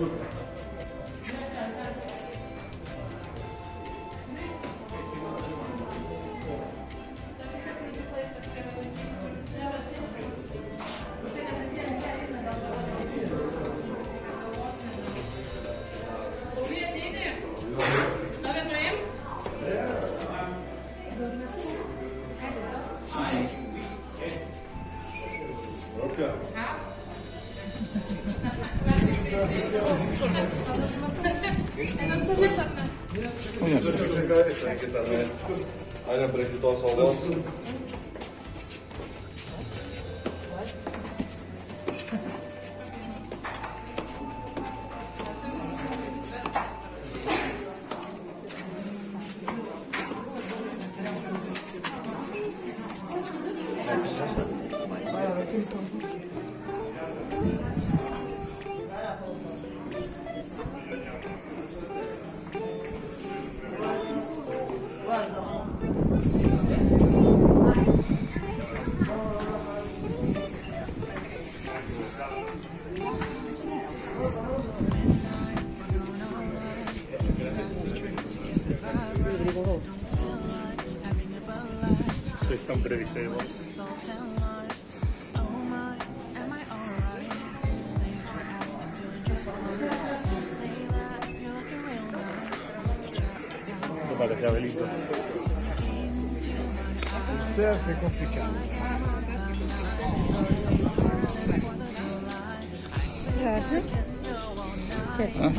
Okay. Huh? Hareket almaya. Aynen bırakıp daha sağlam. Coś tam previste ¿eh? vos. Vale, che avelito. Surf é complicado. Certo? Certo,